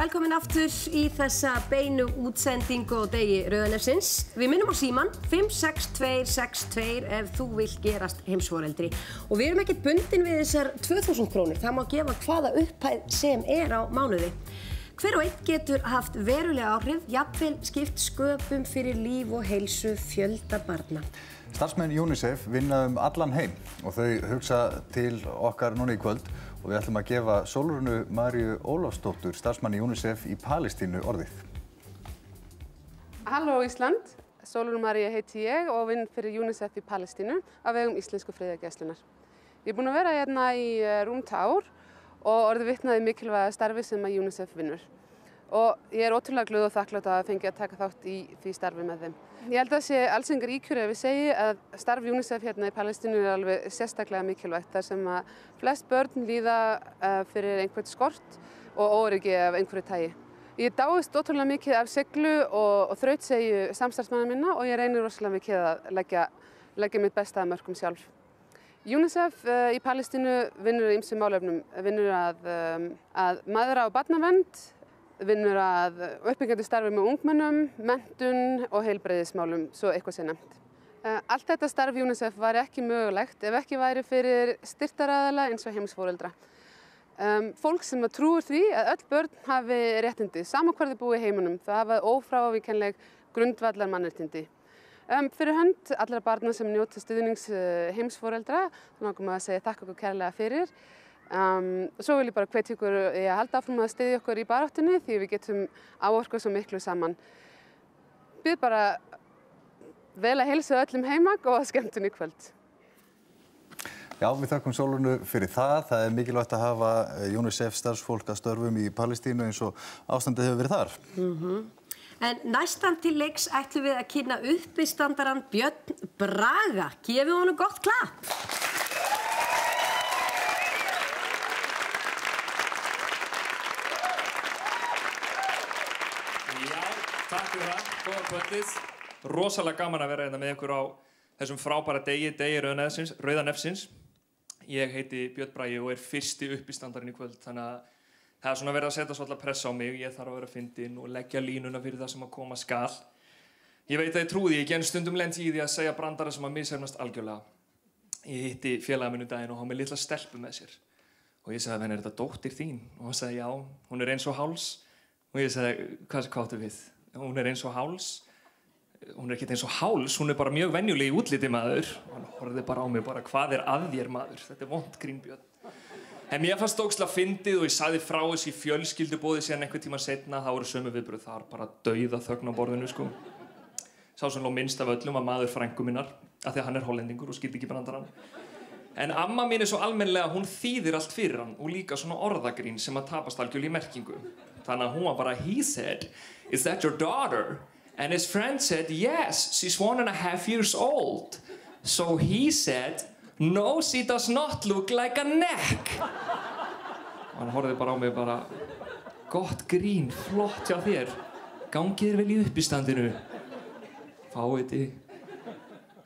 Velkomin aftur í þessa beinu útsendingu og degi Rauðanefsins. Við minnum á síman 56262 ef þú vil gerast heimsforeldri. Og við erum ekkert bundin við þessar 2000 krónur. Það má gefa hvaða upphæð sem er á mánuði. Hver og einn getur haft verulega áhrif, jafnvel skipt sköpum fyrir líf og heilsu fjölda barna. Starfsmenn UNICEF vinna um allan heim og þau hugsa til okkar núna í kvöld og við ætlum að gefa Sólurunu Marju Ólafsdóttur, starfsmanni UNICEF í Palestínu orðið. Halló Ísland, Sólurunu Marja heiti ég og vinn fyrir UNICEF í Palestínu af vegum Íslensku friðargæslunar. Ég er búin að vera hérna í eh, rúmt ár og orðið vittnaði mikilvæga starfi sem að UNICEF vinnur. Og ég er ótrúlega glöð og þakklátt að fengi að taka þátt í því starfi með þeim. Ég held að það sé alls engar íkjur ef við segi að starf UNICEF hérna í Palestínu er alveg sérstaklega mikilvægt þar sem að flest börn líða uh, fyrir einhvert skort og óryggi af einhverju tægi. Ég dáist ótrúlega mikið af seglu og, og þrautsegju samstarfsmanna minna og ég reynir rosalega mikið að leggja, leggja mitt besta að mörgum sjálf. UNICEF uh, í Palestínu vinnur í ymsum málefnum, vinnur að, um, að maðura og barnavend, vinnur að uppbyggjandi starfi með ungmennum, mentun og heilbreyðismálum, svo eitthvað sé nefnt. Uh, allt þetta starf UNICEF var ekki mögulegt ef ekki væri fyrir styrtaræðala eins og heimsfóreldra. Fólk sem trúur því að öll börn hafi réttindi, saman hverði búi heimunum, það hafa ófrávíkenleg grundvallar mannréttindi. Fyrir hönd allra barna sem njóta stuðnings uh, heimsfóreldra, þannig að maður segja þakka okkur kærlega fyrir. Um, svo vil ég bara hvetja ykkur í að halda áfram að stiðja okkur í baráttunni því við getum áorkuð svo miklu saman. Býð bara vel að heilsa öllum heimag og skemmtun í kvöld. Já, við þakkum Sólunu fyrir það. Það er mikilvægt að hafa eh, UNICEF starfsfólk að störfum í Palestínu eins og ástandið hefur verið þar. Mm -hmm. En næstan til leiks ætlum við að kynna uppistandaran Björn Braga. Gefum honum gott klapp! Já, takk fyrir það, góða kvöldið. Rosalega gaman að vera hérna með ykkur á þessum frábæra degi, degi Rauðanefsins. Ég heiti Björn Bræi og er fyrsti uppistandarinn í kvöld, þannig að það er svona verið að setja svolítið press á mig. Ég þarf að vera að fyndin og leggja línuna fyrir það sem að koma skal. Ég veit að ég trúði, ég gen stundum lendi í því að segja brandara sem að missefnast algjörlega. Ég hitti félaginu um daginn og hann með litla stelpu með sér. Og ég sagði, henni er þetta dóttir þín? Og hann sagði, já, hún er eins og háls. Og ég sagði, hvað káttu við? Hún er eins og háls. Hún er ekkert eins og háls, hún er bara mjög venjulegi útliti maður. Og hann horfði bara á mig, bara hvað er að þér maður? Þetta er vond grínbjörn. En mér fannst ógslag fyndið og ég sagði frá þessi fjölskyldubóði síðan einhver tíma setna. Það voru sömu viðbröð þar, bara dauða þögn á borðinu sko. Sá sem ló minnst af öllum var maður frængu minnar, af því að hann er hollendingur og skildi ekki brandarann. En amma mín er svo almenlega, hún þýðir allt fyrir hann og líka svona orðagrín sem að tapast algjörl. Þannig að hún var bara, he said, is that your daughter? And his friend said, yes, she's one and a half years old. So he said, no, she does not look like a neck. Og hann horfið bara á mig bara, gott grín, flott hjá þér. Gangið er vel í uppistandinu. Fáið þið.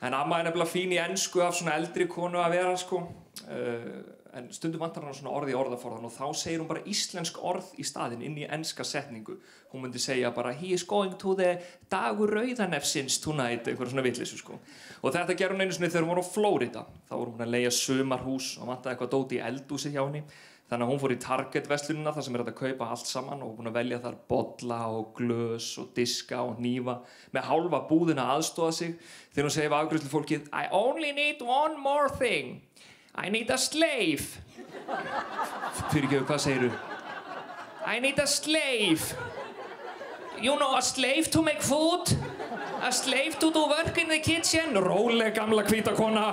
En amma er nefnilega fín í ennsku af svona eldri konu að vera sko. Uh, en stundum vantar hann svona orði í orðaforðan og þá segir hún bara íslensk orð í staðin inn í ennska setningu. Hún myndi segja bara he is going to the dagur rauðanefsins tonight, eitthvað svona vittlisu sko. Og þetta gerði hún einu svona þegar hún voru á Flórida. Þá voru hún að leia sömarhús og vantaði eitthvað dóti í eldúsi hjá henni. Þannig að hún fór í Target vestlununa þar sem er að kaupa allt saman og búin að velja þar bolla og glös og diska og nýfa með hálfa búðina aðstóða sig þegar hún segir við afgrúðslu fólkið I only need one more thing I need a slave. Fyrir ekki, hvað segir þú? I need a slave. You know a slave to make food? A slave to do work in the kitchen? Róleg gamla kvítakona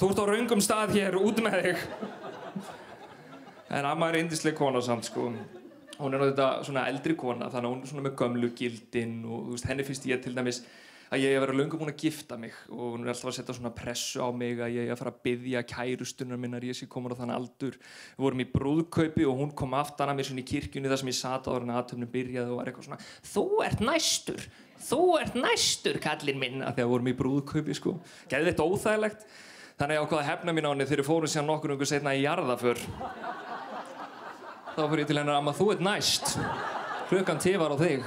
Þú ert á raungum stað hér, út með þig. En amma er indisleg kona samt sko. Hún er náttúrulega svona eldri kona þannig að hún er svona með gömlu gildin og veist, henni finnst ég til dæmis að ég hef verið löngum búin að gifta mig og hún er alltaf að setja svona pressu á mig að ég hef að fara að byggja kærustunar minnar ég sé komin á þann aldur. Við vorum í brúðkaupi og hún kom aftan að mér svona í kirkjunni þar sem ég sata á þannig að aðtöfnum byrjaði og var eitthvað svona Þú ert næstur, þú ert næstur kallinn minn að því að við vorum í brúðkaupi sko. Gæði þetta óþægilegt. Þannig að ég ákvaði að hefna mín á henni þegar fórum síðan nokkur um setna í jarðaför þá fyrir ég til hennar amma, þú ert næst. Klukkan tifar á þig.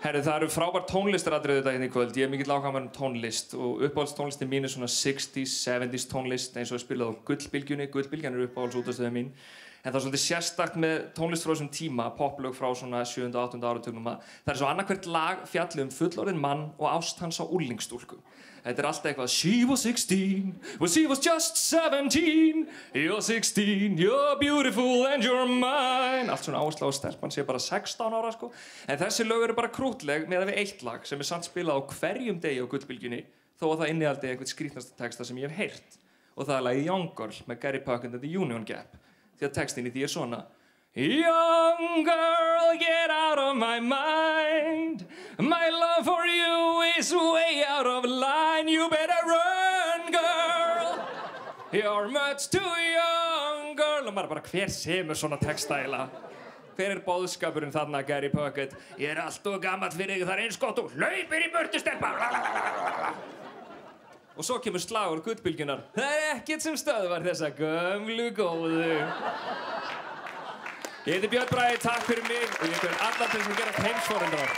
Herri, það eru frábær tónlistaratrið þetta hérna í kvöld. Ég er mikill ákvæmur um tónlist og uppáhaldstónlistin mín er svona 60s, 70s tónlist eins og ég spilað á Gullbylgjunni. Gullbylgjan er uppáhaldsútastöðið mín. En það er svolítið sérstakt með tónlist frá þessum tíma, poplög frá svona 7. og 8. áratögnum að það er svo annarkvært lag fjallið um fullorðin mann og ást hans á úlingstúlku. Þetta er alltaf eitthvað She was 16, well she was just 17 You're 16, you're beautiful and you're mine Allt svona áherslu á stelpann sé bara 16 ára sko En þessi lög eru bara krútleg með að við eitt lag sem er samt spilað á hverjum degi á gullbylgjunni þó að það innihaldi eitthvað skrítnasta texta sem ég hef heyrt og það er lagið Young Girl með Gary Puckett and the Union Gap því að textin í því er svona Young girl, get out of my mind. My love for you is way out of line. You better run, girl. You're much too young, girl. Og maður bara, hver semur svona textæla? Hver er bóðskapurinn þarna, Gary Puckett? Ég er allt og gammalt fyrir þig, það er eins gott og hlaupir í burtu stelpa. Og svo kemur slagur guttbylgjunar. Það er ekkert sem stöðvar þessa gömlu góðu. Ég heiti Björn Bræði, takk fyrir mig og ég hver allar til sem gera heimsforendrar.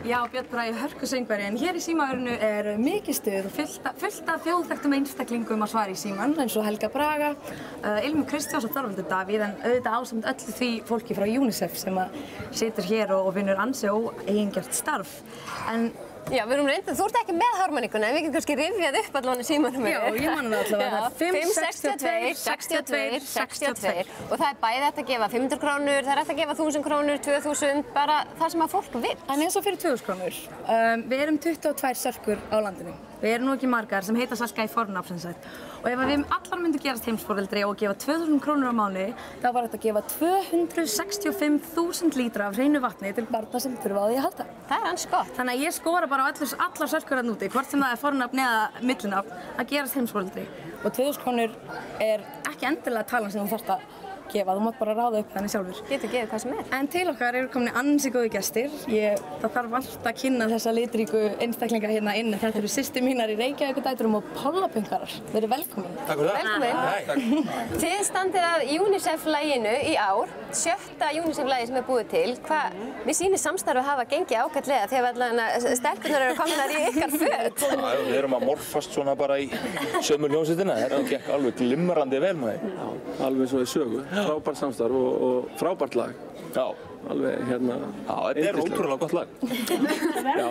Já, Björn Bræði, hörku söngveri, en hér í símaverinu er mikið stuð og fullt af, þjóðþektum einstaklingum að svara í síman, eins og Helga Braga, uh, Ilmi Kristjáns og Þorvaldur Davíð, en auðvitað ásamt öllu því fólki frá UNICEF sem að situr hér og, og vinnur ansi óeigingjart starf. En Já, við erum reyndið, þú ert ekki með harmoníkuna en við getum kannski rifjað upp allavega símanum Já, ég man það allavega. Já, 5, 62, 62, 62 og það er bæði hægt að gefa 500 krónur, það er hægt að gefa 1000 krónur, 2000, bara það sem að fólk vil. En eins og fyrir 2000 krónur, um, við erum 22 sörkur á landinu. Við erum nú ekki margar sem heita Salka í fornafsinsætt. Og ef við allar myndum gerast heimsforeldri og gefa 2000 krónur á mánu, þá var þetta að gefa 265.000 lítra af hreinu vatni til barna sem þurfa á því að halda. Það er hans gott. Þannig að ég skora bara á allur, allar sörkur að núti, hvort sem það er fornafn eða millinafn, að gerast heimsforeldri. Og 2000 krónur er ekki endilega talan sem þú þarfst að gefa, þú mátt bara ráða upp þannig sjálfur. Getur gefið hvað sem er. En til okkar eru komin ansi góði gestir. Ég, það þarf alltaf að kynna þessa litríku einstaklinga hérna inn. Þetta eru sýsti mínar í Reykjavíkudæturum og Pollapöngarar. Þeir eru velkomin. Takk fyrir það. Velkomin. Þið standið að UNICEF-læginu í ár, sjötta UNICEF-lægi sem er búið til. Hvað, mér sýnir samstarfu hafa gengið ágætlega þegar allavega stelpunar eru kominar í ykkar föt. Við erum að morfast svona bara í sömu hljómsveitina. Þetta gekk alveg glimrandi vel. Já, alveg svo í sögu. Frábært samstarf og, og frábært lag. Já. Alveg hérna... Já, þetta er ótrúlega gott lag. já,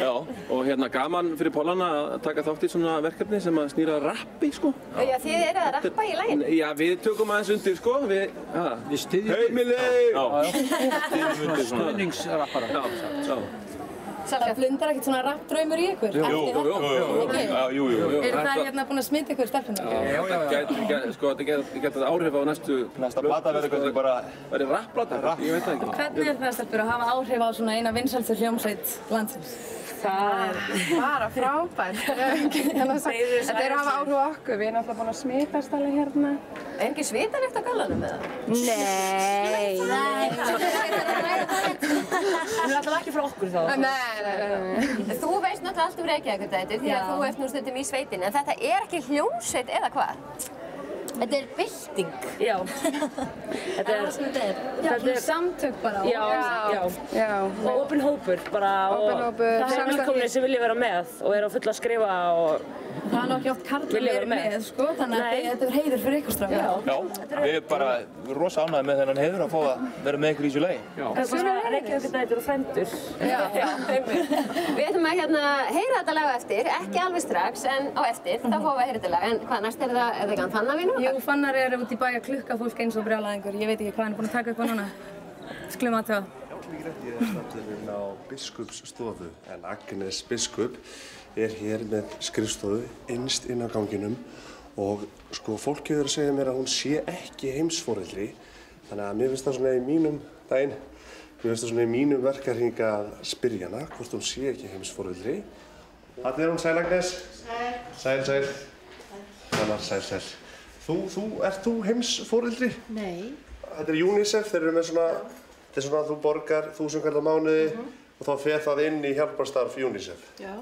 já, og hérna gaman fyrir Pólana að taka þátt í svona verkefni sem að snýra rappi, sko. Já, þið eru að rappa í læginu. Já, við tökum aðeins undir, sko. Við, ja, við styðjum Heimili! Já, styðjum undir svona. Stuðningsrappara. Já, já. Það blundar ekkert svona rappdraumur í ykkur? Jú, jú, jú, jú, já, jú, jú. Eru það hérna búin að smita ykkur stelpunar? Já, já, já. Sko, þetta getur áhrif á næstu... Næsta plata verður kannski bara... Verður rapplata? Ég veit það ekki. Hvernig er það stelpur að hafa áhrif á svona eina vinsælstu hljómsveit landsins? Það er bara frábært. Þetta er að hafa áhrif á okkur. Við erum alltaf búin að smitast alveg hérna. Er ekki svitanlegt á gallanum með það? Nei. Það er alltaf ekki frá okkur þá. Þú veist náttúrulega allt um Reykjavík því að þú ert nú stundum í sveitinni, en þetta er ekki hljómsveit eða hvað? Þetta er bylting. Já. Þetta er, þetta er, þetta er samtök bara. Já, já. Já. Og opinn hópur bara. Opinn hópur, Það er velkomni sem vilja vera með og eru á fulla að skrifa og Það er nokkið oft karlar Vilja vera verið með. sko, þannig að þetta er heiður fyrir ykkur strákar. Já, við erum bara rosa ánægði með þennan heiður að fá að vera með ykkur í þessu lagi. Já. það er bara Reykjavík-dætur og frendur. Já, já. Við ætlum að hérna heyra þetta lag eftir, ekki alveg strax, en á eftir, þá fáum við að heyra þetta lag. En hvað, næst er það, er það ekki hann Fannavínu? Jú, Fannar er út í bæ að klukka fólk eins og brjálæðingur. Ég veit ekki hvað hann er búinn að taka upp á núna. Skulum að það. Ég er stafnirinn á biskupsstofu. En Agnes biskup er hér með skrifstofu innst inn á ganginum. Og sko fólk hefur að segja mér að hún sé ekki heimsforeldri. Þannig að mér finnst það svona í mínum daginn mér finnst það svona í mínum verkarhing að spyrja hana hvort hún sé ekki heimsforeldri. Þannig er hún sæl Agnes. Sæl, sæl Þannig sæl, sæl Þú, þú, ert þú heimsforeldri? Nei. Þetta er UNICEF, þeir eru með svona, þetta er svona að þú borgar þúsund kallar mánuði og þá fer það inn í hjálparstarf UNICEF. Já.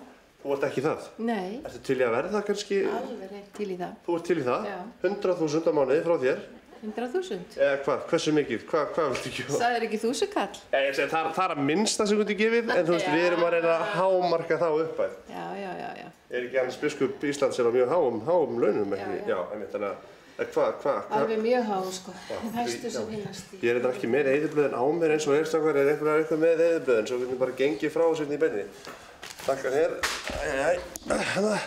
Þú ert ekki það? Nei, Ertu til í að verða kannski, alveg reynd til í það. þú ert til í það? Já. 100.000 á mánuði frá þér? 100.000. Eða hvað, hversu mikið? Hvað, hvað viltu gefa? Það er ekki þúsukall. Já, ég segi, það, það er að minnsta sem þú getur gefið, en þú veist, við erum að reyna að hámarka þá uppæð. Já, já, já, já. Er ekki annars biskup Íslands er á mjög háum, háum launum, ekki? Já, já. einmitt, að, en hvað, hvað, hvað? Alveg mjög há, sko. Já, Hæstu já. sem hinnast í. Ég er þetta ekki með eðiblöðin á mér eins og einstakar, er einhver eitthvað með eðiblöðin, svo við bara gengið frá þessu hérna í beinni. Takkar hér, hérna.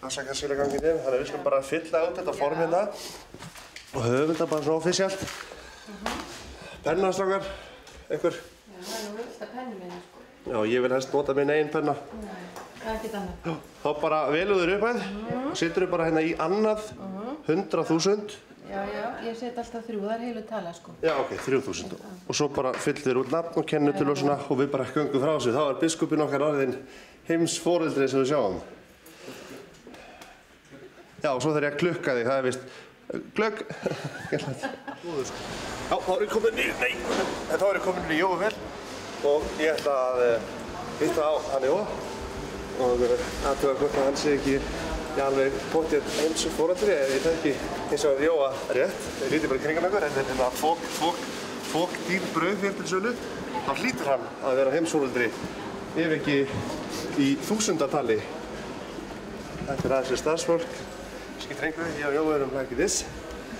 Afsakar sýla gangið inn, þannig að við skulum bara fylla út þetta form hérna og höfum þetta bara svona ofisjált. Pennastrákar, einhver? Já, það er nú fullt af penni minni, sko. Já, ég vil helst nota minn einn penna. Nei, það er ekkert annað. Þá bara veluður uppæð, setur við bara hérna í annað, 100.000. Já, já, ég set alltaf þrjú, það er heilu tala, sko. Já, ok, 3000. Og svo bara fyllir út nafn og kennutölu og svona og við bara göngum frá þessu. Þá er biskupinn okkar orðin heims foreldri sem við sjáum. Já, og svo þarf ég að klukka þig, það er vist... Klukk! Já, þá er ég komin í... Nei, en þá er ég komin í Jóvel og ég ætla að uh, hitta á hann Jóa og uh, aðtöða hvort að hann sé ekki í alveg potið heims foreldri eða ég þekki eins og Jóa rétt. Ég líti bara kringan okkur en þetta er fók, fók, fók dýr brauð fyrir til sölu. Þá hlýtur hann að vera heimsforeldri ef ekki í þúsundatali. Þetta er aðeins starfsfólk. Skipt rengu, ég og Jóa erum like this.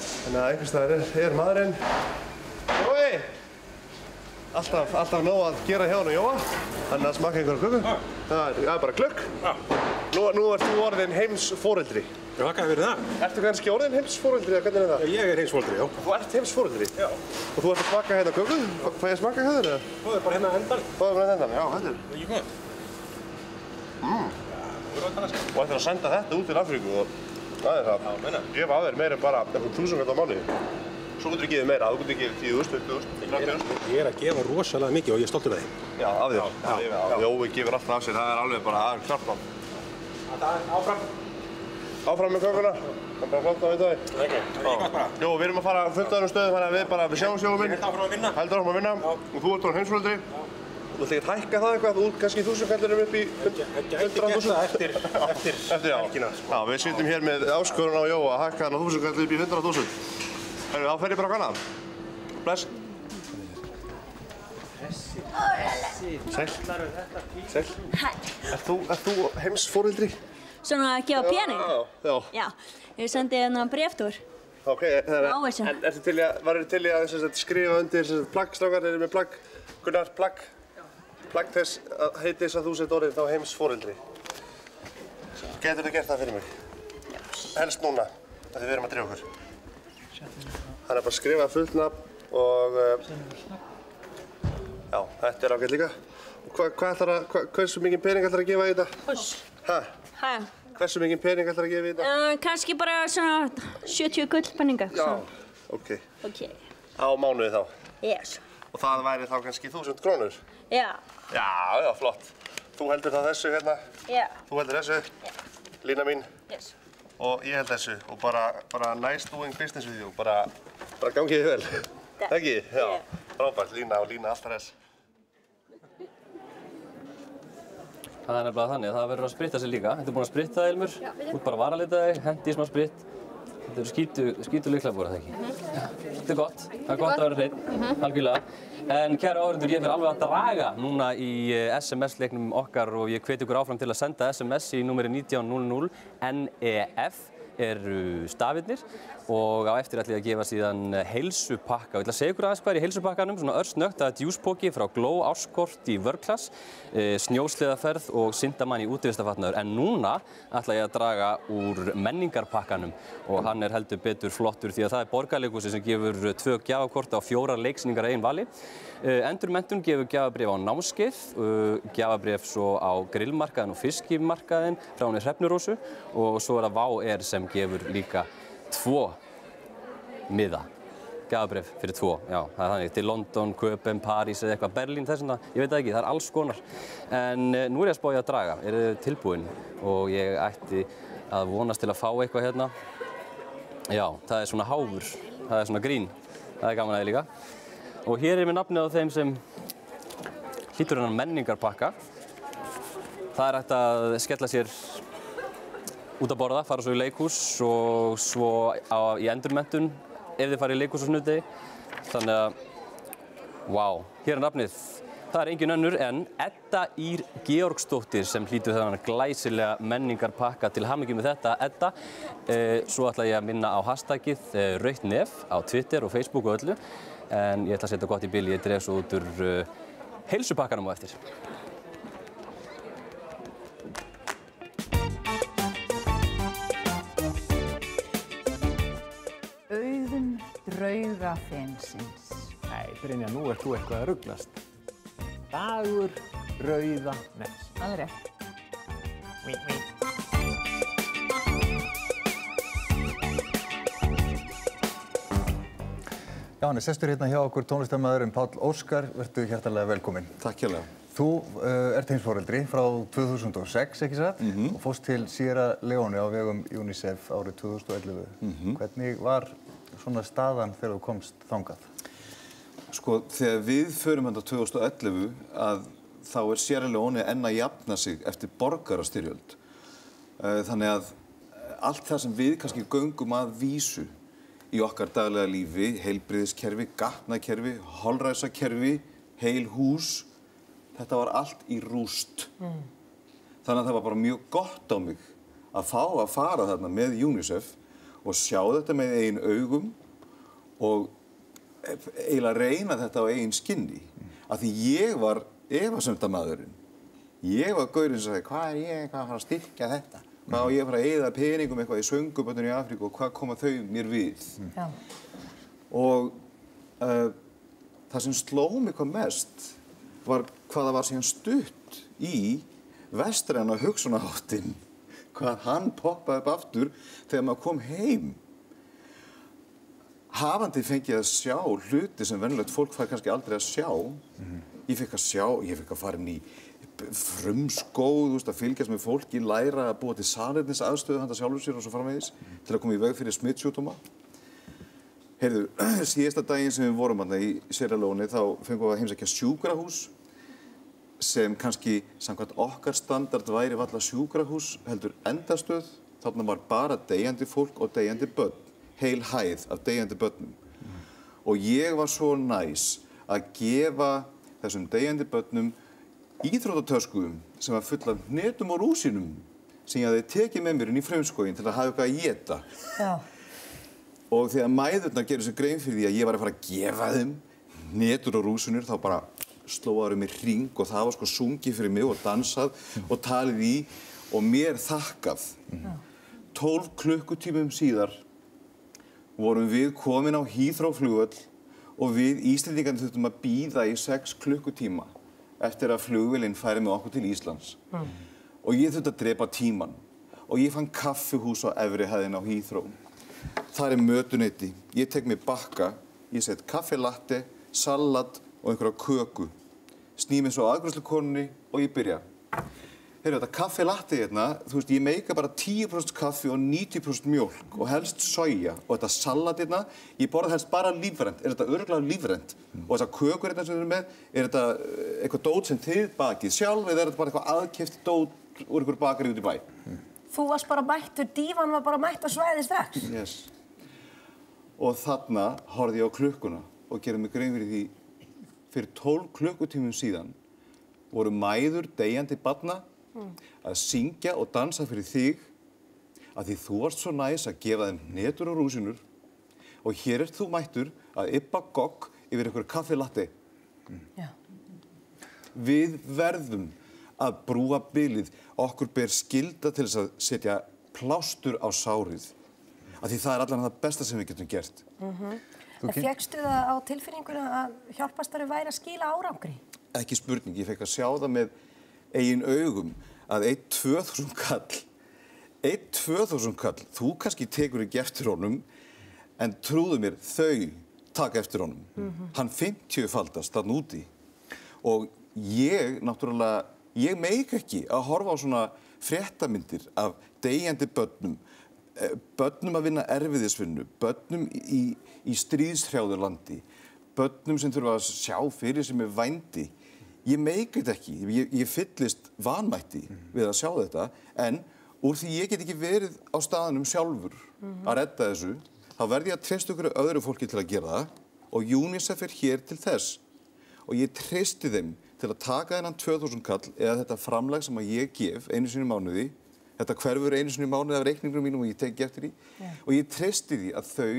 Þannig að einhvers staðar er, er maðurinn. Alltaf, alltaf nóg að gera hjá hann og Jóa. Þannig að smakka einhverja köku. Það er, það er bara klukk. Nú, nú ert þú orðin heimsforeldri. Já, hvað fyrir það? Ertu kannski orðin heimsforeldri eða hvernig er það? Ég er heimsforeldri, já. Þú ert heimsforeldri? Já. Og þú ert að smaka hérna köku? Hvað ég að smaka hérna eða? Það er bara hérna hendan. Það er bara hendan, já, þetta er. Ekki hvað? Mm. Og ættir að senda þetta út til Afríku og það er það. Já, meina. Gefa að þér meira en bara einhvern þúsungall á mánuði. Svo getur þú gefið meira, þú getur gefið 10.000, 20.000, 30.000. Ég er að gefa rosalega mikið og ég er stoltur af því. Já, af þér. Já, já, já. Jói gefur alltaf af sér, það er alveg bara aðeins klart á. Áfram. Áfram með kökuna. Það er bara flott að vita því. Ok, það er gott bara. Jó, við erum að fara fullt öðrum stöðum þannig að við bara, við sjáum sjóum minn. Heldur áfram að vinna. Heldur áfram að vinna. Og þú ert orðin heimsfjöldri. Þú ætti ekki að hækka það eitthvað, úr kannski þúsundkallurum upp í Gæti gert það eftir, eftir, Eftir, já. helgina, sko. Já, við sitjum hér með áskorun á Jóa að hækka hann á þúsundkallu upp í 100.000. Þá fer ég bara á kannað. Bless. Sæl. Sæl. Ert þú, heimsfórildri? Svona að gefa pening? Já, já. Ég sendi hérna breftur. Ok, er, þessu. en ertu til í að, varir til í að skrifa undir plagg, strákar, erum við plagg, Gunnar, plagg, plagg þess að heiti þess að þú sett orðin þá heimsfórildri. Getur þið gert það fyrir mig? Helst núna, af því við erum að drifja okkur. Það er bara að skrifa fullt nafn og, uh, já, þetta er ágætt líka. Og hva, hvað ætlar að, hva, hversu mikið pening ætlar að gefa í þetta? Hús. Hæ? Hæ? Hversu mikið pening ætlar að gefa í þetta? Uh, kannski bara svona 70 gullpenninga. Já, ok. Ok. Á mánuði þá. Yes. Og það væri þá kannski þúsund krónur. Já. Já, já, flott. Þú heldur þá þessu hérna, Já. þú heldur þessu, Lína mín, Yes. Og ég held þessu. Og bara, bara nice doing business with you, bara, bara gangið þið vel. Ekki? Já, frábært, Lína og Lína alltaf þess. Það er nefnilega þannig að það verður að spritta sig líka. Þetta er búin að spritta það, Ilmur. Þú ert bara að varalita þig, hendi í smá spritt. Þetta eru skítu líklega búið, það ekki? Þetta er gott. Það er gott að vera hreinn, algjörlega. En kæra áhörður, ég fyrir alveg að draga núna í eh, SMS-leiknum okkar og ég hveti ykkur áfram til að senda SMS í númeri 1900 NEF eru stafirnir og á eftir ætlum ég að gefa síðan heilsupakka. Og ég ætla að segja ykkur aðeins í heilsupakkanum, svona örsnögt, það er djúspóki frá Gló Áskort í Vörklass, e, snjósleðaferð og syndamann í útvistafatnaður. En núna ætla ég að draga úr menningarpakkanum og hann er heldur betur flottur því að það er borgarleikusi sem gefur tvö gjafakort á fjórar leiksningar einn vali. E, Endurmentun gefur gjafabrif á námskeið, e, gjafabrif svo á grillmarkaðin og fiskimarkaðin frá henni Hrefnurósu og svo er það Vá er sem gefur líka tvo miða. Gjafabrif fyrir tvo, já, það er þannig. Til London, Köpen, París eða eitthvað, Berlín, þess vegna, ég veit það ekki, það er alls konar. En e, nú er ég að spá ég að draga, eru þið tilbúin og ég ætti að vonast til að fá eitthvað hérna. Já, það er svona háfur, það er svona grín, það er gaman aðeins líka. Og hér er mér nafnið á þeim sem hlýtur hennar menningarpakka. það er hægt að skella sér út að borða, fara svo í leikhús og svo á, í endurmentun ef þið farið í leikhús á sunnudegi. Þannig að, vá, hér er nafnið. Það er engin önnur en Edda Ír Georgsdóttir sem hlýtur þennan glæsilega menningarpakka til hamingi með þetta. Edda, eh, svo ætla ég að minna á hashtagið eh, Raut Nef á Twitter og Facebook og öllu. En ég ætla að setja gott í bíl, ég dref svo út úr eh, heilsupakkanum á eftir. Drauga fensins. Nei, Brynja, nú ert þú eitthvað að rugglast. Dagur rauða nefns. Það er rétt. Ví, ví. Já, hann er sestur hérna hjá okkur tónlistamæðurinn Páll Óskar, verður hjertalega velkominn. Takk hjálpa. Þú uh, ert heimsforeldri frá 2006, ekki satt? Mhm. Og fórst til Sierra Leone á vegum UNICEF árið 2011. Mhm. Hvernig var svona staðan þegar þú komst þangað? Sko, þegar við förum hérna 2011 að þá er Sierra Leone enn að jafna sig eftir borgarastyrjöld. Eh, Þannig að allt það sem við kannski göngum að vísu í okkar daglega lífi, heilbriðiskerfi, gatnakerfi, holræsakerfi, heil hús, þetta var allt í rúst. Þannig að það var bara mjög gott á mig að fá að fara þarna með UNICEF og sjá þetta með einn augum og eiginlega reyna þetta á eigin skinni. Af því ég var efasöndamaðurinn. Ég var gaurinn sem sagði, hvað er ég eitthvað að fara að styrkja þetta? Hvað á ég að fara að eyða peningum eitthvað í sönguböndunum í Afríku og hvað koma þau mér við? Já. Og uh, það sem sló mig hvað mest var hvað það var síðan stutt í vestræna hugsunaháttin, hvað hann poppaði upp aftur þegar maður kom heim. Hafandi fengið að sjá hluti sem venjulegt fólk fær kannski aldrei að sjá. Ég fekk að sjá, ég fekk að fara inn í frumskóð, veist, að fylgjast með fólki, læra að búa til sanirnis aðstöðu handa sjálfur sér og svo framvegis til að koma í veg fyrir smittsjútuma. Heyrðu, síðasta daginn sem við vorum hérna í Leone þá fengum við að heimsækja sjúkrahús sem kannski samkvæmt okkar standard væri valla sjúkrahús heldur endastöð. Þarna var bara deyjandi fólk og deyjandi börn, heil hæð af deyjandi börnum. Og ég var svo næs að gefa þessum deyjandi börnum íþróttatöskum sem var full af netum og rúsinum sem ég hafði tekið með mér inn í frumskógin til að hafa eitthvað að geta. Já. Og þegar mæðurnar gerir sér grein fyrir því að ég var að fara að gefa þeim netur og rúsunir þá bara slóðaður mig hring og það var sko sungið fyrir mig og dansað og talið í og mér þakkað. 12 klukkutímum síðar vorum við komin á Heathrow flugvöll og við Íslendingandi þurftum að býða í 6 klukkutíma eftir að flugvillinn færi með okkur til Íslands. Og ég þurfti að drepa tíman og ég fann kaffihús á efri hæðin á Heathrow. Það er mötuneyti. Ég tek mér bakka, ég set kaffilatte, salat og einhverja köku. Sný mig svo aðgrúslukonunni og ég byrja. Heyrðu, þetta kaffilatte hérna, þú veist, ég meika bara 10% kaffi og 90% mjólk og helst soja. Og þetta salat hérna, ég borða helst bara lífrænt. Er þetta örgulega lífrænt? Og þessar kökur hérna sem við erum með, er þetta eh, eitthvað dót sem þið bakið sjálf eða er þetta bara eitthvað aðkeft dót úr einhverju bakari út í bæ? Þú varst bara mættur, dívan var bara mætt að svæði strax. Yes. Og þarna horfði ég á klukkuna og gerði mig grein fyrir því fyrir 12 klukkutímum síðan voru mæður deyjandi barna að syngja og dansa fyrir þig að því þú varst svo næs að gefa þeim netur og rúsinur og hér ert þú mættur að yppa gogg yfir ykkur kaffilatte. Já. Við verðum að brúa bylið. Okkur ber skilda til þess að setja plástur á sárið. Af því það er allan það besta sem við getum gert. En fegstu það á tilfinninguna að hjálpastari væri að skila árangri? Ekki spurning, ég fekk að sjá það með eigin augum að 1-2000 kall, 1-2000 kall, þú kannski tekur ekki eftir honum, en trúðu mér, þau taka eftir honum. Hann 50 faldast þarna úti og ég, náttúrulega, ég meik ekki að horfa á svona fréttamyndir af deyjandi börnum, börnum að vinna erfiðisvinnu, börnum í, í stríðshrjáðurlandi, börnum sem þurfa að sjá fyrir sem er vændi. ég meikrit ekki, ég, ég fyllist vanmætti við að sjá þetta en úr því ég get ekki verið á staðanum sjálfur Mhm. að redda þessu þá verð ég að treysta ykkur öðru fólki til að gera það og UNICEF er hér til þess og ég treysti þeim til að taka þennan 2000 kall eða þetta framlag sem að ég gef einu sinni mánuði þetta hverfur einu sinni í mánuði af reikningum mínum og ég teki eftir því Já. og ég treysti því að þau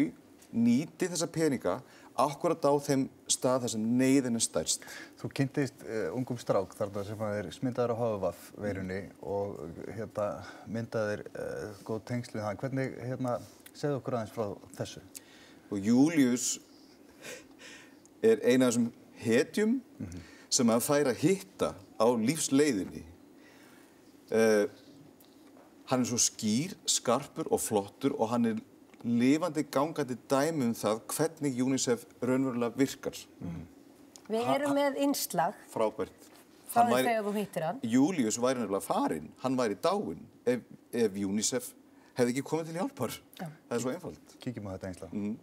nýti þessa peninga akkurat á þeim stað þar sem neyðin er stærst. Þú kynntist uh, ungum strák þarna sem að er smyndaður á HVF veirunni og hérna, myndaðir uh, góð tengsl við hann. Hvernig, hérna, segðu okkur aðeins frá þessu? Og Július er eina af þessum hetjum sem að fær að hitta á lífsleiðinni. Uh, hann er svo skýr, skarpur og flottur og hann er lifandi gangandi dæmi um það hvernig UNICEF raunverulega virkar. Við erum með innslag Frábært. því væri- þegar þú hittir hann. Július væri nefnilega farinn, hann væri dáinn ef, ef UNICEF hefði ekki komið til hjálpar. Já. Það er svo einfalt. Kíkjum á þetta einslega. Mm.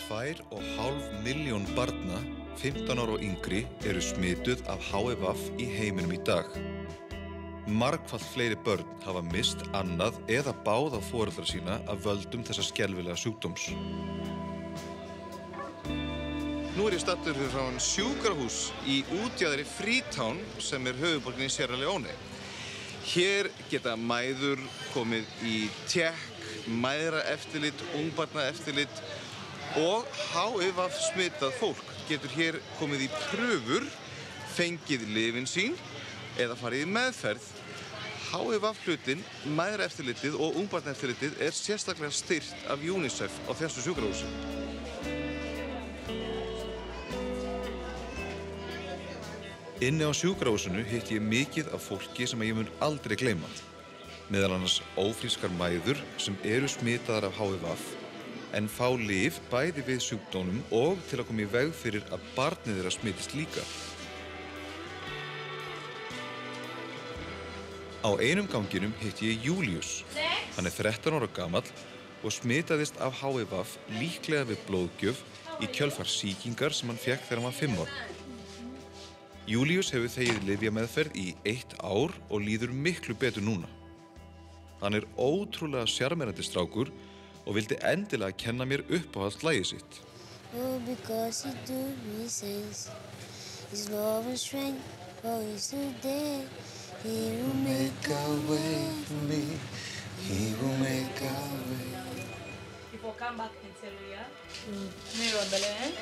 Tvær og hálf miljón barna, 15 ára og yngri, eru smituð af HFF í heiminum í dag. Margfald fleiri börn hafa mist annað eða báða foreldra sína af völdum þessa skelvilega sjúkdóms. Nú er ég stattur frá hann sjúkrahús í útjæðri Freetown sem er höfuborgin í Sierra Leone. Hér geta mæður komið í tjekk, mæðra eftirlit, ungbarna eftirlit og HIV smitað fólk getur hér komið í pröfur, fengið lifin sín eða farið í meðferð. HIV hlutin, mæðra eftirlitið og ungbarna eftirlitið er sérstaklega styrt af UNICEF á þessu sjúkrahúsi. Inni á sjúkrahúsinu hitt ég mikið af fólki sem ég mun aldrei gleyma. Meðal annars ófrískar mæður sem eru smitaðar af HIV en fá lif bæði við sjúkdónum og til að koma í veg fyrir að barnið þeirra smitist líka. Á einum ganginum hitt ég Július. Hann er 13 ára gamall og smitaðist af HIV líklega við blóðgjöf í kjölfar sýkingar sem hann fekk þegar hann var 5 ára. Július hefur þegið lyfjameðferð í eitt ár og líður miklu betur núna. Hann er ótrúlega sjarmerandi strákur og vildi endilega kenna mér uppáhalds lægið sitt. Oh, because he do me sense. His love and strength, oh, he's so dead. He will make a way for me. He will make a way. People come back and tell you, yeah? Mirror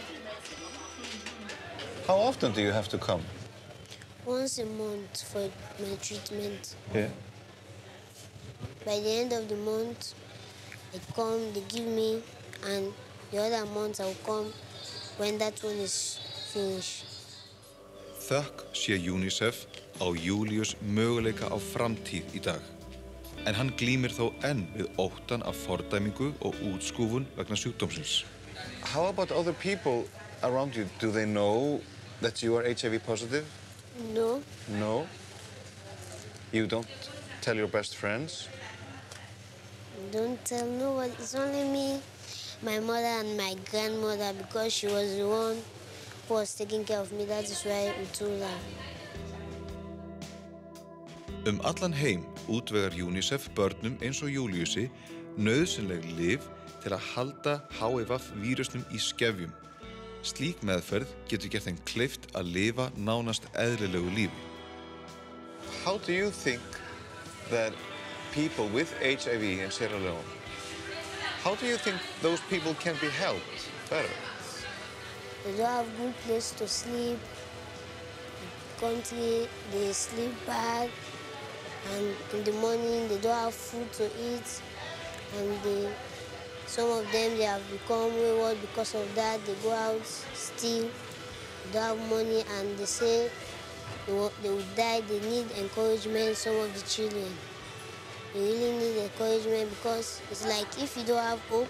How often do you have to come? Once a month for my treatment. Yeah. By the end of the month, I come, they give me, and the other month I'll come when that one is finished. Þökk sé UNICEF á Július möguleika á framtíð í dag. En hann glýmir þó enn við óttan af fordæmingu og útskúfun vegna sjúkdómsins. How about other people around you? Do they know that you are HIV positive? No, No. You don't tell your best friends? Don't tell nobody. It's only me, my mother, and my grandmother because she was the one who was taking care of me. That is why we told her. Um allan heim útvegar UNICEF börnum eins og Júliusi nöðsynleg liv til að halda HIV-vírusnum í skefjum. Slík meðferð getur gert þeim kleift að lifa nánast eðlilegu lífi. How do you think that people with HIV in Sierra Leone, how do you think those people can be helped better? They don't have good place to sleep. Country, they sleep bad, and in the morning they don't have food to eat, and they, some of them they have become wayward because of that. They go out steal, they don't have money, and they say they will, they will die. They need encouragement. Some of the children, they really need encouragement because it's like if you don't have hope,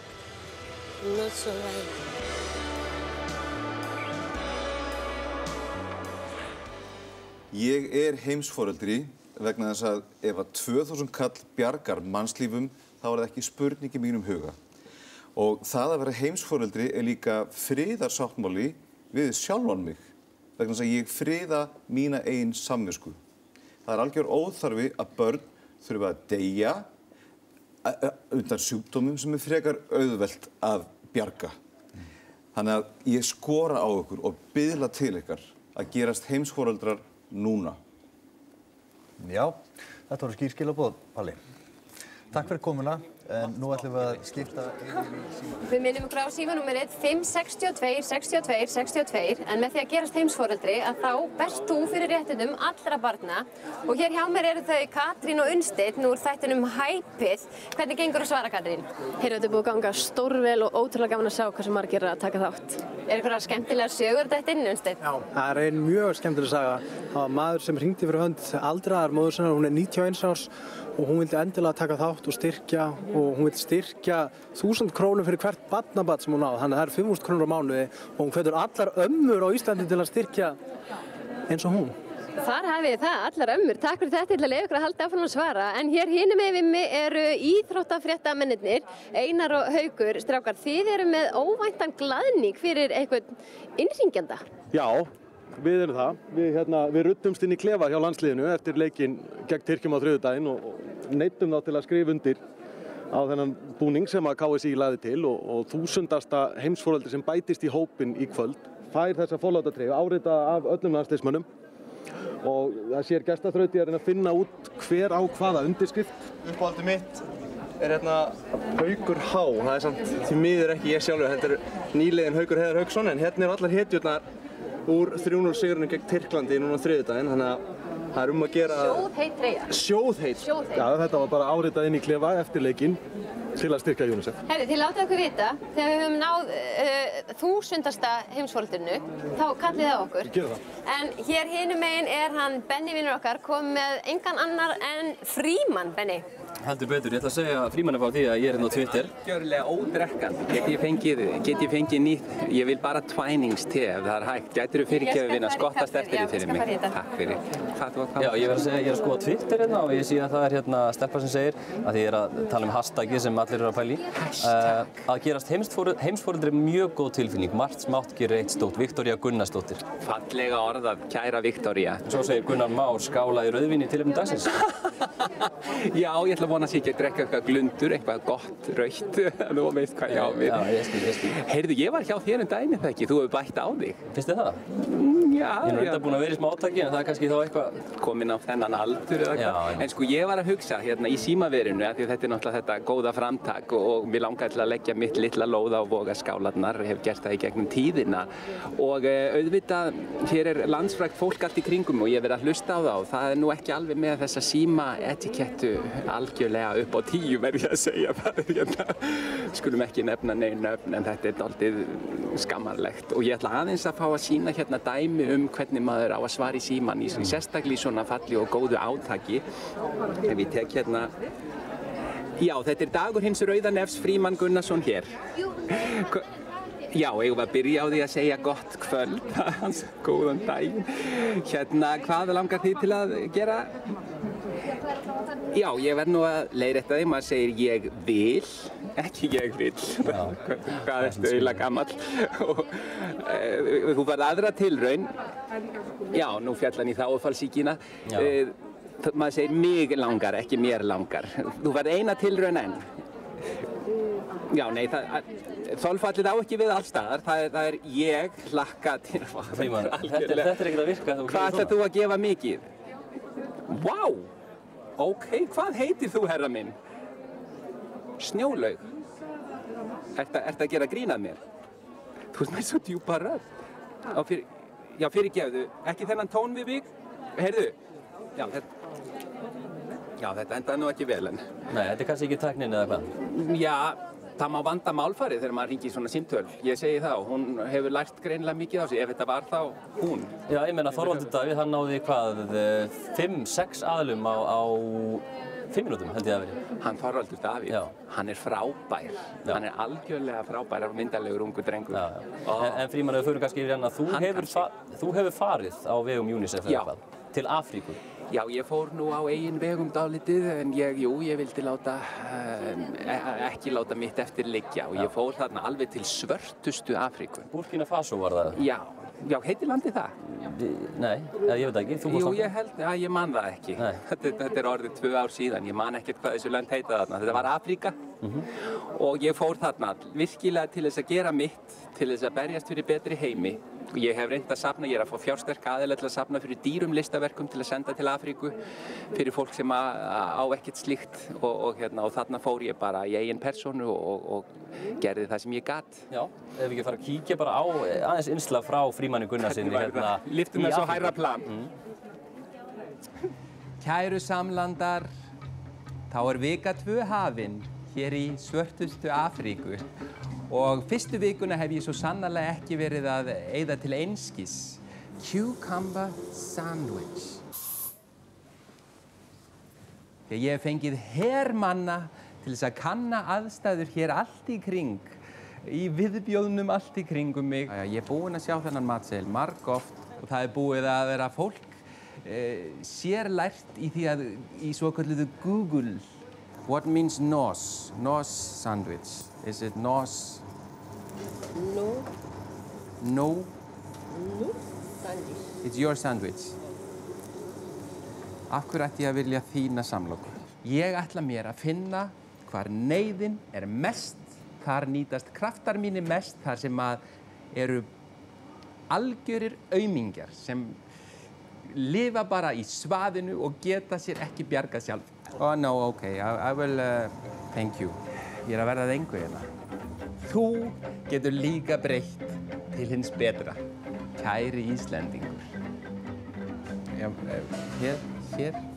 you will not survive. Ég er heimsforeldri vegna þess að ef að 2000 kall bjargar mannslífum þá er það ekki spurning í mínum huga. Og það að vera heimsforeldri er líka friðarsáttmáli við sjálfan mig. Vegna þess að ég friða mína einn samvisku. Það er algjör óþarfi að börn þurfa að deyja undan sjúkdómum sem er frekar auðvelt að bjarga. Þannig að ég skora á ykkur og byðla til ykkar að gerast heimsforeldrar núna. Já, þetta voru skýrskilabóð, Palli. Takk fyrir komuna, en nú ætlum við að skipta yfir í síma. Við minnum ykkur á símanúmerið 562 62 62 en með því að gerast heimsforeldri að þá berst þú fyrir réttindum allra barna og hér hjá mér eru þau Katrín og Unnsteinn úr þættinum Hæpið. Hvernig gengur að svara Katrín? Heyrðu, þetta búið að ganga stórvel og ótrúlega gaman að sjá hversu margir eru að taka þátt. Er ykkur skemmtilega sögur þetta inn, Unnsteinn? Já. Það er einn mjög skemmtileg saga. Það var maður sem hringdi fyrir hönd aldraðar móður sinnar, hún er 91 árs og hún vildi endilega taka þátt og styrkja og hún vildi styrkja 1000 krónum fyrir hvert barnabat sem hún á. Þannig að það er 5.000 krónur á mánuði og hún hvetur allar ömmur á Íslandi til að styrkja eins og hún. Þar hafið það, allar ömmur. Takk fyrir þetta, ég ætla að leiða ykkur að halda áfram að svara. En hér hinum með við mig eru íþróttafréttamennir, Einar og Haugur. Strákar, þið eru með óvæntan glaðning fyrir einhvern innringjanda. Já, við erum það. Við, hérna, við ruttumst inn í klefa hjá landsliðinu eftir leikin gegn Tyrkjum á þriðudaginn og, og neittum þá til að skrifa undir á þennan búning sem að KSI laði til og, og þúsundasta heimsfóröldi sem bætist í hópin í kvöld fær þessa fólkláttatreyju árita af öllum landsliðsmönnum og það sér gestaþrauti að reyna að finna út hver á hvaða undirskrift. Uppáhaldi mitt er hérna Haugur Há, það er samt því miður ekki ég sjálfur, þetta er nýlegin Haugur Heiðar Haugsson en hérna eru allar hetjurnar úr 3-0 sigurinn gegn Tyrklandi núna á þriðudaginn, þannig að það er um að gera... Sjóðheit treyja. Sjóðheit. Sjóðheit. Já, þetta var bara áritað inn í klefa eftir leikinn til að styrka UNICEF. Herri, þið látið okkur vita, þegar við höfum náð uh, þúsundasta heimsfóldurnu, þá kallið það okkur. Gerum það. En hér hinum megin er hann Benni vinnur okkar, kom með engan annar en Fríman, Benni. Heldur betur, ég ætla að segja frímann upp á því að ég er hérna á Twitter. Gjörlega ódrekkandi. Get ég fengið, get ég fengið nýtt, ég vil bara tvæningste ef það er hægt. Gætir þú fyrirgefið vinna, skottast eftir því fyrir mig. Takk fyrir. Hvað þú að hvað? Já, ég verð að segja, ég er að skoða Twitter hérna og ég sé að það er hérna stelpa sem segir, að því ég er að tala um hashtagið sem allir eru að pæla í, uh, að gerast heimsfóreldri er mjög góð tilfinning, margt smátt gerir eitt stótt, Viktoria Gunnarsdóttir. Fallega orðað, kæra Viktoria. Svo segir Gunnar Már skála í rauðvinni til um dagsins. Já, ég ætla að vona að ég get drekka eitthvað glundur, eitthvað gott, raukt, þú veist hvað ég á við. Já, ég skil, ég skil. Heyrðu, ég var hjá þér um daginn eða ekki, þú hefur bætt á þig. Þið það? Mm, já, Ég er reynda búin að vera í smá átaki en það er kannski þá eitthvað... Komin á þennan aldur eða eitthvað. En sko, ég var að hugsa hérna í símaverinu, því að þetta er náttúrulega þetta góða framtak og, og mér langar til að leggja mitt litla lóða á vogaskálarnar, hef gert það í gegnum tíðina. Og uh, auðvitað, hér er landsfrækt fólk allt í kringum og ég hef verið að hlusta á það og það er nú ekki alveg með þessa síma etikettu algjörlega upp á tíu, verð ég að segja. Hérna, skulum ekki nefna neina nöfn en þetta er dálítið skammarlegt og ég ætla aðeins að fá að sína hérna dæmi um hvernig maður á að svara í síman í sérstaklega í svona falli og góðu átaki ef ég tek hérna Já, þetta er dagur hins Rauðanefs Fríman Gunnarsson hér Já, eigum við að byrja á því að segja gott kvöld, hans góðan daginn. Hérna, hvað langar þið til að gera? Já, ég verð nú að leiðrætta því, maður segir ég vil, ekki ég vil. hvað ertu eiginlega gammal? Og, e, þú farð aðra tilraun. Já, nú fjallan í þáufallsíkina. Já. E, maður segir mig langar, ekki mér langar. Þú farð eina tilraun enn. Já, nei, það, þolfallið á ekki við alls staðar. Það er, það er ég hlakka til... Þetta er- þetta er ekkert að virka, Hvað svona. þú að gefa mikið? Vá! Ok, hvað heitir þú, herra minn? Snjólaug. Ert að gera grín að mér? Þú veist með svo djúpa. Já, fyrir, já, fyrirgefðu. Ekki þennan tón við mig? Heyrðu, já, þetta... Já, þetta endaði nú ekki vel, en... Nei, þetta er kannski ekki tæknin eða hvað? Já, það má vanda málfarið þegar maður ringi í svona símtöl. Ég segi það, hún hefur lært greinilega mikið á sig, ef þetta var þá hún. Já, ég meina Þorvaldur Davíð, hann náði hvað, 5-6 aðlum á, á 5 minútum held ég að veri. Hann Þorvaldur Davíð, hann er frábær. Hann er algjörlega frábær af myndalegur ungu drengur. Já, já. En, en Frímann, ef við förum kannski yfir hérna, þú Hann hefur, fa þú hefur farið á vegum UNICEF Já. til Afríku. Já, ég fór nú á eigin vegum dálítið en ég, jú, ég vildi láta, um, ekki láta mitt eftir liggja og ég fór þarna alveg til svörtustu Afríku. Burkina Faso var það? Já, já, heitir landi það? Nei, eða ég veit ekki, þú fórst Jú, þangað? ég held, að ég man það ekki. Þetta, þetta er orðið tvö ár síðan, ég man ekkert hvað þessu lönd heita þarna. Þetta var Afríka og ég fór þarna virkilega til þess að gera mitt, til þess að berjast fyrir betri heimi. Og Ég hef reynd að safna, ég er að fá fjársterk til að safna fyrir dýrum listaverkum til að senda til Afríku fyrir fólk sem á ekkert slíkt og, og, hérna, og þarna fór ég bara í eigin personu og, og gerði það sem ég gat. Já, ef við ekki fara að kíkja bara á aðeins innslag frá frímanni Gunnarsinni hérna í þessu hærra plan. Kæru samlandar, þá er vika tvö hafin hér í svörtustu Afríku og fyrstu vikuna hef ég svo sannarlega ekki verið að eyða til einskis. Cucumber sandwich. Þegar ég hef fengið hermanna til þess að kanna aðstæður hér allt í kring, í viðbjóðnum allt í kringum mig. Ég er búinn að sjá þennan matseil margóft og það er búið að vera fólk eh, sérlært í því að í svo kalluðu Google. What means nos? Nos sandwich. Is it nos? No, No? no sandwich. It's your sandwich. Af hverju ætti ég að vilja þína samloku? Ég ætla mér að finna hvar neyðin er mest, þar nýtast kraftar mínir mest, þar sem að eru algjörir aumingjar sem lifa bara í svaðinu og geta sér ekki bjargað sjálf. Oh no, ok, I, I will, uh, thank you. Ég er að verða að engu hérna. Þú getur líka breytt til hins betra, kæri Íslendingur. Já, eh, hér, hér.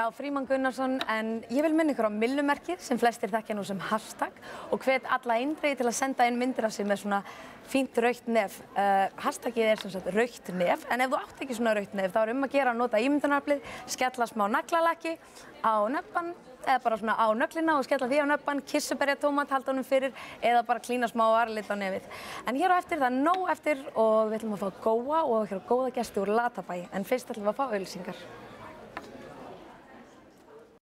Já, Fríman Gunnarsson, en ég vil minna ykkur á millumerkið sem flestir þekkja nú sem hashtag og hvet alla eindregi til að senda inn myndir af sér með svona fínt raukt nef. Uh, hashtagið er sem sagt raukt nef, en ef þú átt ekki svona raukt nef þá er um að gera að nota ímyndanarflið, skella smá naglalakki á nefban eða bara svona á nöglina og skella því á nöfban, kissuberja tómat halda honum fyrir eða bara klína smá varlit á nefið. En hér á eftir það er nóg eftir og við ætlum að fá góa og á góða gesti úr Latabæ en fyrst ætlum við að fá auðlýsingar.